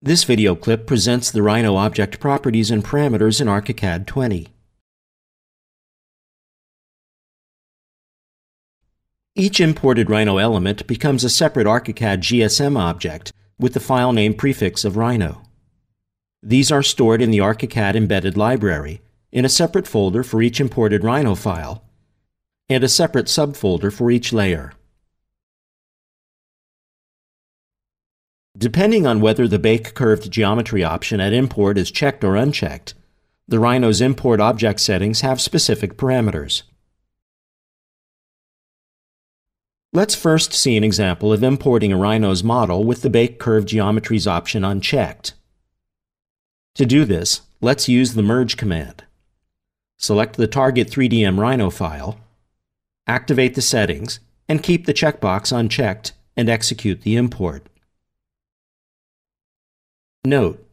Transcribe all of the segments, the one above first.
This video clip presents the Rhino object properties and parameters in ArchiCAD 20. Each imported Rhino element becomes a separate ArchiCAD GSM object with the file name prefix of Rhino. These are stored in the ArchiCAD embedded library in a separate folder for each imported Rhino file and a separate subfolder for each layer. Depending on whether the bake curved geometry option at import is checked or unchecked, the Rhino's import object settings have specific parameters. Let's first see an example of importing a Rhino's model with the bake curved geometries option unchecked. To do this, let's use the merge command. Select the target 3DM Rhino file, activate the settings, and keep the checkbox unchecked and execute the import. Note,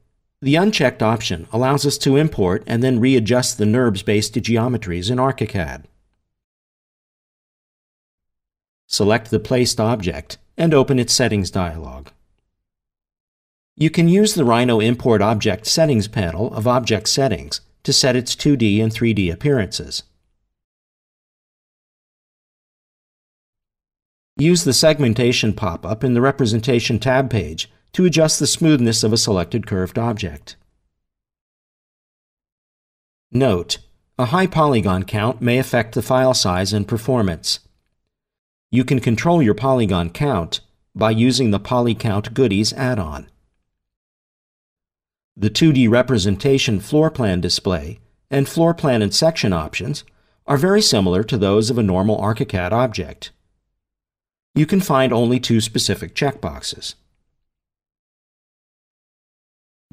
the unchecked option allows us to import and then readjust the NURBS-based geometries in ArchiCAD. Select the placed object and open its settings dialog. You can use the Rhino Import Object Settings panel of Object Settings to set its 2D and 3D appearances. Use the Segmentation pop-up in the Representation tab page to adjust the smoothness of a selected curved object. Note, a high polygon count may affect the file size and performance. You can control your polygon count by using the PolyCount Goodies add-on. The 2D representation floor plan display and floor plan and section options are very similar to those of a normal ArchiCAD object. You can find only two specific checkboxes.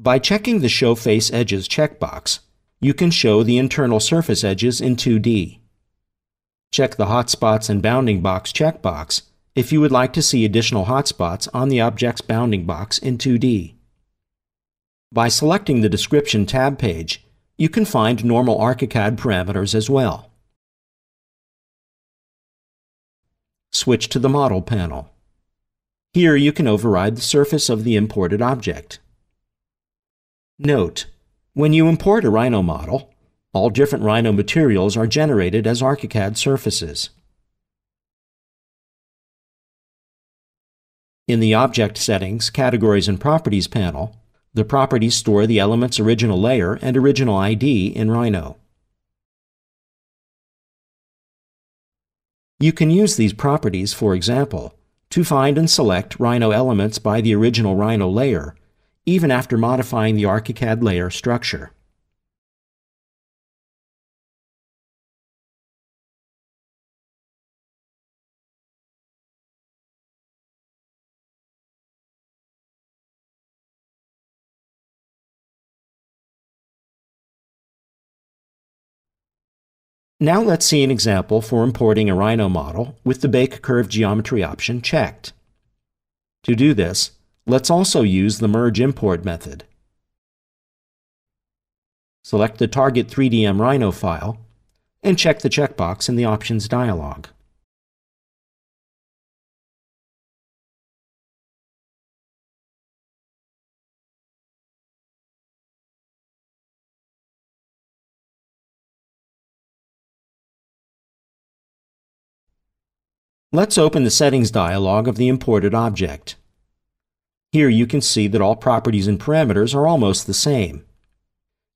By checking the Show Face Edges checkbox, you can show the internal surface edges in 2D. Check the Hotspots and Bounding Box checkbox if you would like to see additional hotspots on the object's bounding box in 2D. By selecting the Description tab page, you can find normal ArchiCAD parameters as well. Switch to the Model panel. Here you can override the surface of the imported object. Note, when you import a Rhino model, all different Rhino materials are generated as ArchiCAD surfaces. In the Object Settings, Categories and Properties panel, the properties store the element's original layer and original ID in Rhino. You can use these properties, for example, to find and select Rhino elements by the original Rhino layer even after modifying the ArchiCAD layer structure. Now let's see an example for importing a Rhino model with the Bake Curve Geometry option checked. To do this, Let's also use the merge import method. Select the target 3DM Rhino file and check the checkbox in the Options dialog. Let's open the Settings dialog of the imported object. Here you can see that all properties and parameters are almost the same.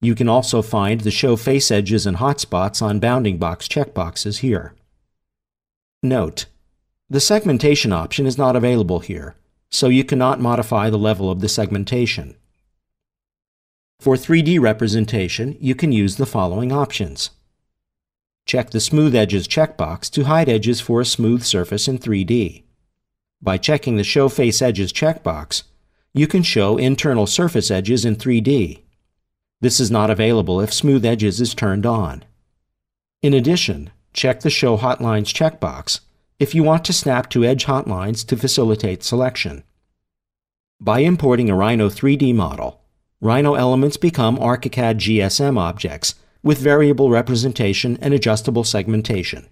You can also find the Show Face Edges and Hotspots on bounding box checkboxes here. Note: The segmentation option is not available here, so you cannot modify the level of the segmentation. For 3D representation, you can use the following options. Check the Smooth Edges checkbox to hide edges for a smooth surface in 3D. By checking the Show Face Edges checkbox, you can show internal surface edges in 3D. This is not available if Smooth Edges is turned on. In addition, check the Show Hotlines checkbox if you want to snap to edge hotlines to facilitate selection. By importing a Rhino 3D model, Rhino elements become ArchiCAD GSM objects with variable representation and adjustable segmentation.